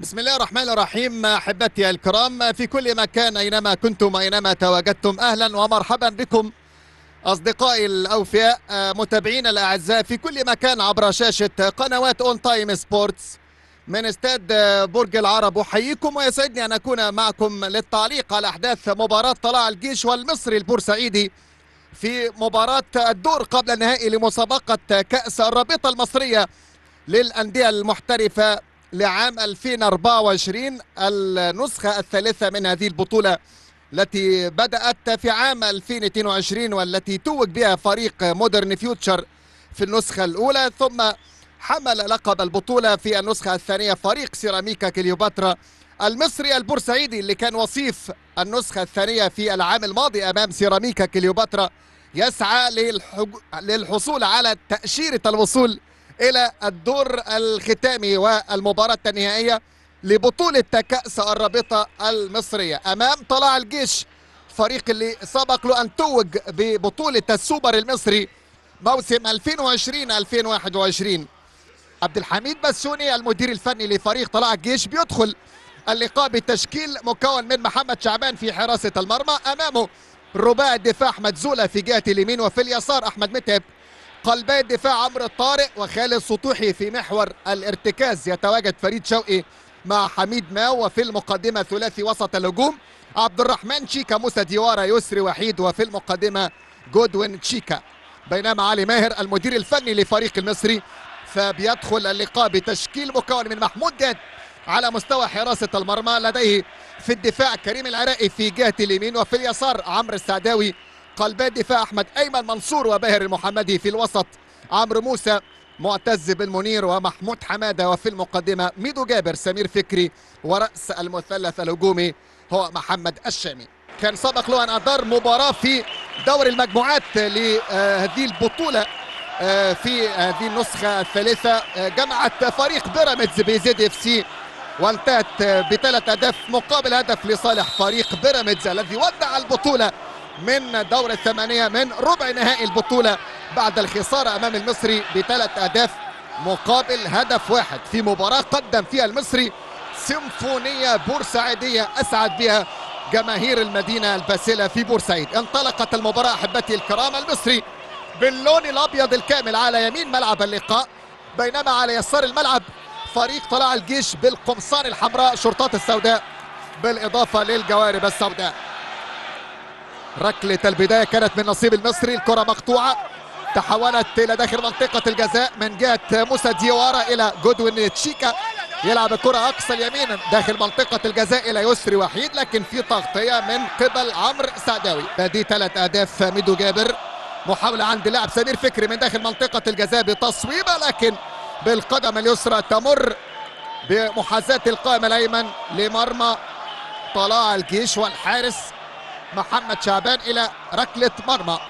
بسم الله الرحمن الرحيم أحبتي الكرام في كل مكان أينما كنتم اينما تواجدتم أهلا ومرحبا بكم. أصدقائي الأوفياء متابعينا الأعزاء في كل مكان عبر شاشة قنوات ON Time Sports من استاد برج العرب أحييكم ويسعدني أن أكون معكم للتعليق على أحداث مباراة طلائع الجيش والمصري البورسعيدي في مباراة الدور قبل النهائي لمسابقة كأس الرابطة المصرية للأندية المحترفة لعام 2024 النسخة الثالثة من هذه البطولة التي بدأت في عام 2022 والتي توج بها فريق مودرن فيوتشر في النسخة الأولى. ثم حمل لقب البطولة في النسخة الثانية فريق سيراميكا كليوباترا المصري البورسعيدي اللي كان وصيف النسخة الثانية في العام الماضي أمام سيراميكا كليوباترا يسعى للحصول على تأشيرة الوصول إلى الدور الختامي والمباراة النهائية لبطولة كأس الرابطة المصرية. أمام طلائع الجيش فريق اللي سبق له أن توج ببطولة السوبر المصري موسم 2020 2021 عبد الحميد بسوني المدير الفني لفريق طلائع الجيش بيدخل اللقاء بتشكيل مكون من محمد شعبان في حراسة المرمى أمامه رباعي الدفاع أحمد زولا في جهة اليمين وفي اليسار أحمد متعب قلبي الدفاع عمرو الطارق وخالد سطوحي في محور الارتكاز. يتواجد فريد شوقي مع حميد ماو وفي المقدمة ثلاثي وسط الهجوم عبد الرحمن شيكا موسى ديوارا يسري وحيد وفي المقدمة جودوين تشيكا بينما علي ماهر المدير الفني لفريق المصري فبيدخل اللقاء بتشكيل مكون من محمود جاد على مستوى حراسة المرمى لديه في الدفاع كريم العراقي في جهة اليمين وفي اليسار عمرو السعداوي قلبي الدفاع أحمد أيمن منصور وباهر المحمدي في الوسط. عمرو موسى معتز بن منير ومحمود حمادة وفي المقدمة ميدو جابر سمير فكري ورأس المثلث الهجومي هو محمد الشامي. كان سبق له أن أدار مباراة في دور المجموعات لهذه البطولة في هذه النسخة الثالثة جمعت فريق بيراميدز ب ZED FC وانتهت بثلاث أهداف مقابل هدف لصالح فريق بيراميدز الذي ودع البطولة من دور الثمانية من ربع نهائي البطولة بعد الخسارة أمام المصري بثلاث أهداف مقابل هدف واحد في مباراة قدم فيها المصري سيمفونية بورسعيدية أسعد بها جماهير المدينة الباسلة في بورسعيد. انطلقت المباراة أحبتي الكرام المصري باللون الأبيض الكامل على يمين ملعب اللقاء بينما على يسار الملعب فريق طلائع الجيش بالقمصان الحمراء شرطات السوداء بالإضافة للجوارب السوداء. ركلة البداية كانت من نصيب المصري الكرة مقطوعة. تحولت إلى داخل منطقة الجزاء من جهة موسى ديوارا إلى جودوين تشيكا. يلعب الكرة أقصى اليمين داخل منطقة الجزاء إلى يسري وحيد لكن في تغطية من قبل عمرو سعداوي. دي ثلاث أهداف ميدو جابر. محاولة عند لاعب سمير فكري من داخل منطقة الجزاء بتصويبة لكن بالقدم اليسرى تمر بمحاذاة القائم الأيمن لمرمى طلائع الجيش والحارس محمد شعبان إلى ركلة مرمى.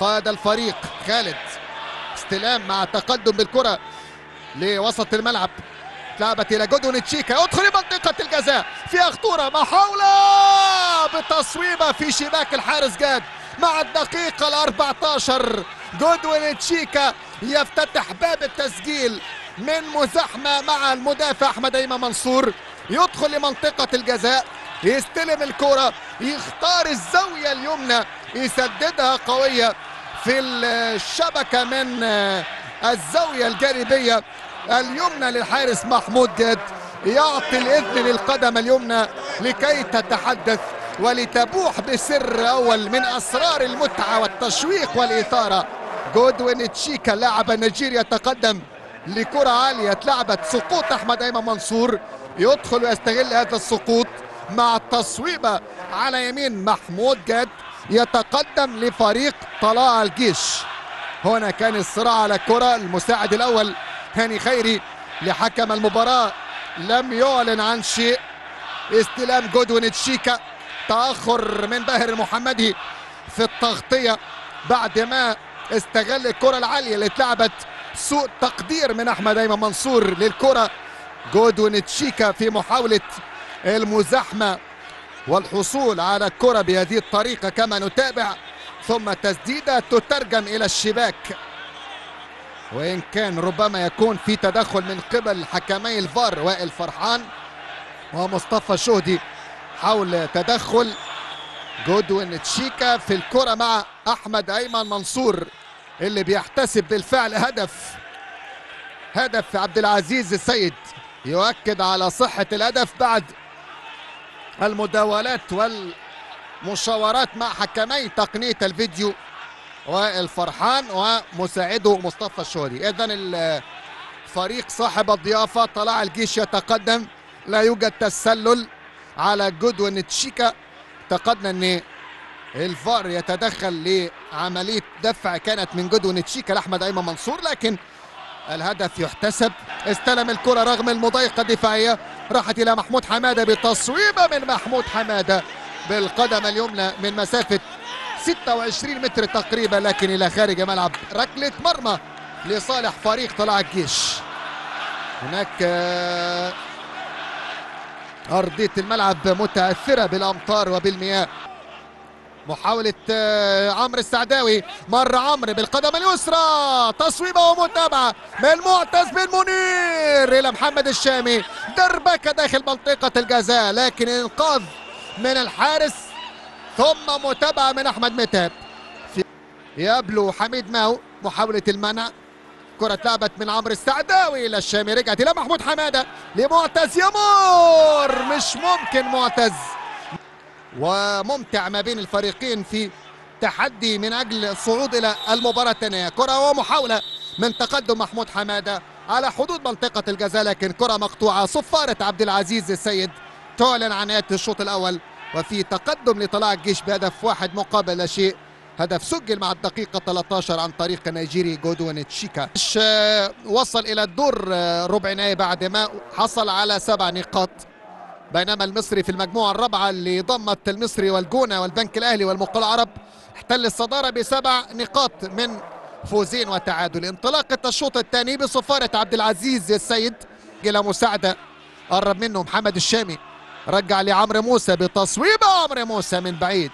قاد الفريق خالد. استلام مع تقدم بالكرة لوسط الملعب. لعبت إلى جودون تشيكا يدخل منطقة الجزاء. فيها خطوره محاوله بتصويبه في شباك الحارس جاد. مع الدقيقة ال 14 جودوين تشيكا يفتتح باب التسجيل من مزاحمة مع المدافع أحمد إيمن منصور. يدخل لمنطقة الجزاء. يستلم الكرة يختار الزاوية اليمنى يسددها قوية في الشبكة من الزاوية الجانبية. اليمنى للحارس محمود جد يعطي الإذن للقدم اليمنى لكي تتحدث ولتبوح بسر أول من أسرار المتعة والتشويق والإثارة. جودوين تشيكا لاعب النيجيري يتقدم لكرة عالية اتلعبت سقوط أحمد أيمن منصور يدخل ويستغل هذا السقوط. مع التصويبة على يمين محمود جد يتقدم لفريق طلائع الجيش. هنا كان الصراع على الكرة. المساعد الأول هاني خيري لحكم المباراة. لم يعلن عن شيء. استلام جودوين تشيكا تأخر من باهر المحمدي في التغطية. بعد ما استغل الكرة العالية اللي اتلعبت سوء تقدير من أحمد أيمن منصور للكرة. جودوين تشيكا في محاولة المزاحمة والحصول على الكرة بهذه الطريقة كما نتابع ثم تسديدة تترجم إلى الشباك. وإن كان ربما يكون في تدخل من قبل حكمي الفار وائل فرحان ومصطفى شهدي حول تدخل جودوين تشيكا في الكرة مع أحمد أيمن منصور اللي بيحتسب بالفعل هدف هدف عبد العزيز السيد يؤكد على صحة الهدف بعد المداولات والمشاورات مع حكمي تقنية الفيديو والفرحان ومساعده مصطفى الشهري إذا الفريق صاحب الضيافة طلع الجيش يتقدم. لا يوجد تسلل على جودوين تشيكا اعتقدنا أن الفار يتدخل لعملية دفع كانت من جودوين تشيكا لأحمد أيمن منصور لكن الهدف يحتسب. استلم الكرة رغم المضايقة الدفاعية. راحت إلى محمود حمادة بتصويبة من محمود حمادة بالقدم اليمنى من مسافة 26 متر تقريبا لكن إلى خارج ملعب ركلة مرمى لصالح فريق طلع الجيش. هناك آه، أرضية الملعب متأثرة بالأمطار وبالمياه. محاولة آه، عمرو السعداوي. مر عمرو بالقدم اليسرى. تصويبة ومتابعة من معتز بن منير إلى محمد الشامي. دربكة داخل منطقة الجزاء لكن إنقاذ من الحارس. ثم متابعة من أحمد متعب يبلو حميد ماو محاولة المنع. كرة اتلعبت من عمرو السعداوي إلى الشامي. رجعت إلى محمود حمادة. لمعتز يمر. مش ممكن معتز وممتع ما بين الفريقين في تحدي من أجل الصعود إلى المباراة الثانية. كرة ومحاولة من تقدم محمود حمادة على حدود منطقة الجزاء لكن كرة مقطوعة. صفارة عبد العزيز السيد تعلن عن نهاية الشوط الأول وفي تقدم لطلاع الجيش بهدف واحد مقابل لا شيء. هدف سجل مع الدقيقة 13 عن طريق النيجيري جودوين تشيكا وصل إلى الدور ربع نهائي بعد ما حصل على سبع نقاط. بينما المصري في المجموعة الرابعة اللي ضمت المصري والجونة والبنك الأهلي والمقل العرب احتل الصدارة بسبع نقاط من فوزين وتعادل. انطلاقة الشوط الثاني بصفارة عبد العزيز السيد. إلى مساعدة قرب منه محمد الشامي. رجع لعمرو موسى بتصويب عمرو موسى من بعيد.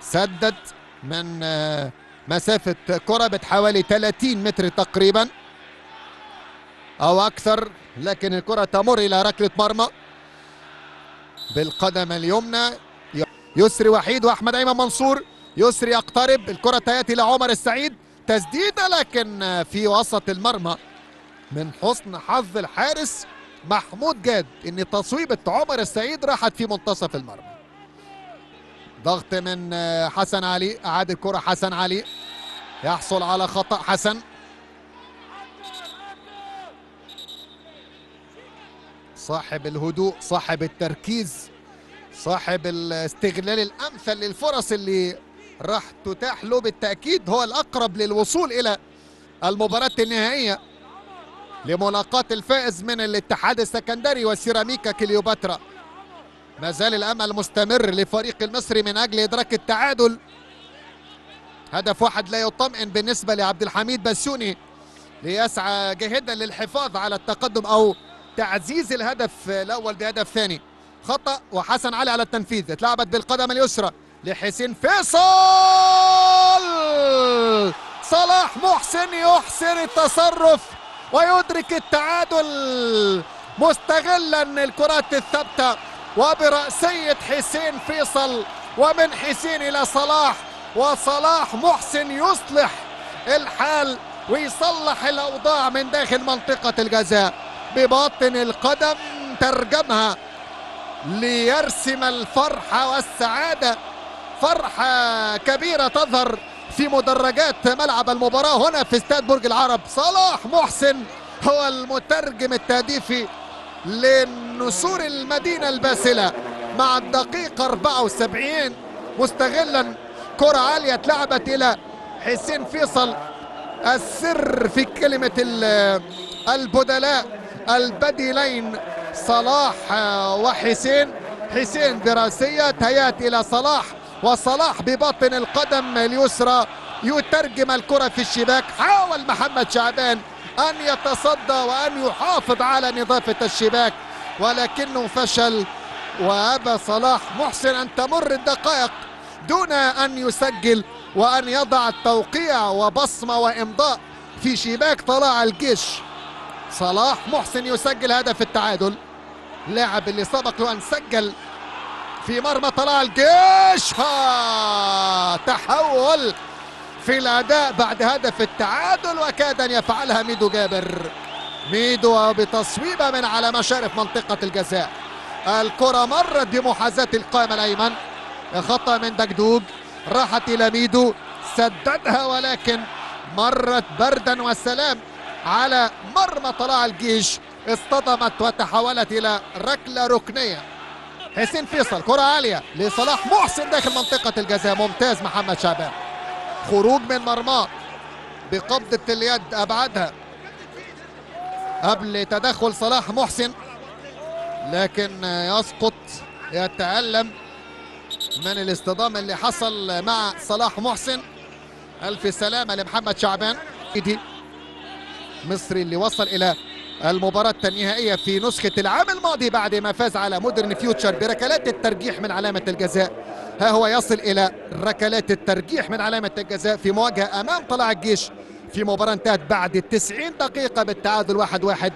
سدد من آه، مسافة كرة حوالي 30 متر تقريبا. أو أكثر لكن الكرة تمر إلى ركلة مرمى. بالقدم اليمنى. يسري وحيد وأحمد ايمن منصور. يسري يقترب. الكرة تأتي لعمر السعيد. تسديدة لكن في وسط المرمى. من حسن حظ الحارس محمود جاد إن تصويبة عمر السعيد راحت في منتصف المرمى. ضغط من حسن علي. أعاد الكرة حسن علي. يحصل على خطأ حسن. صاحب الهدوء صاحب التركيز صاحب الاستغلال الأمثل للفرص اللي راح تتاح له بالتأكيد هو الأقرب للوصول إلى المباراة النهائية لملاقاة الفائز من الاتحاد السكندري وسيراميكا كليوباترا. ما زال الأمل مستمر لفريق المصري من أجل إدراك التعادل. هدف واحد لا يطمئن بالنسبة لعبد الحميد بسيوني ليسعى جاهدا للحفاظ على التقدم أو تعزيز الهدف الأول بهدف ثاني. خطأ وحسن علي على التنفيذ. اتلعبت بالقدم اليسرى لحسين فيصل. صلاح محسن يحسن التصرف ويدرك التعادل مستغلا الكرات الثابتة وبرأسية حسين فيصل. ومن حسين إلى صلاح وصلاح محسن يصلح الحال ويصلح الأوضاع من داخل منطقة الجزاء. بباطن القدم ترجمها ليرسم الفرحة والسعادة. فرحة كبيرة تظهر في مدرجات ملعب المباراة هنا في استاد برج العرب. صلاح محسن هو المترجم التهديفي لنسور المدينة الباسلة مع الدقيقة 74 مستغلا كرة عالية اتلعبت إلى حسين فيصل. السر في كلمة البدلاء. البديلين صلاح وحسين. حسين براسية تهيأت إلى صلاح وصلاح بباطن القدم اليسرى. يترجم الكرة في الشباك. حاول محمد شعبان أن يتصدى وأن يحافظ على نظافة الشباك ولكنه فشل. وأبى صلاح محسن أن تمر الدقائق دون أن يسجل وأن يضع التوقيع وبصمة وإمضاء في شباك طلائع الجيش. صلاح محسن يسجل هدف التعادل. اللاعب اللي سبق له أن سجل في مرمى طلال الجيش ها تحول في الأداء بعد هدف التعادل وكاد أن يفعلها ميدو جابر. ميدو بتصويبة من على مشارف منطقة الجزاء. الكرة مرت بمحاذاة القائم الأيمن. خطأ من دجدوج راحت إلى ميدو. سددها ولكن مرت بردا وسلام. على مرمى طلائع الجيش اصطدمت وتحولت إلى ركلة ركنية. حسين فيصل كرة عالية لصلاح محسن داخل منطقة الجزاء. ممتاز محمد شعبان. خروج من مرماه بقبضة اليد أبعدها قبل تدخل صلاح محسن لكن يسقط يتألم من الاصطدام اللي حصل مع صلاح محسن. ألف سلامة لمحمد شعبان. مصري اللي وصل إلى المباراة النهائية في نسخة العام الماضي بعد ما فاز على مودرن فيوتشر بركلات الترجيح من علامة الجزاء. ها هو يصل إلى ركلات الترجيح من علامة الجزاء في مواجهة أمام طلائع الجيش في مباراة انتهت بعد 90 دقيقة بالتعادل واحد واحد.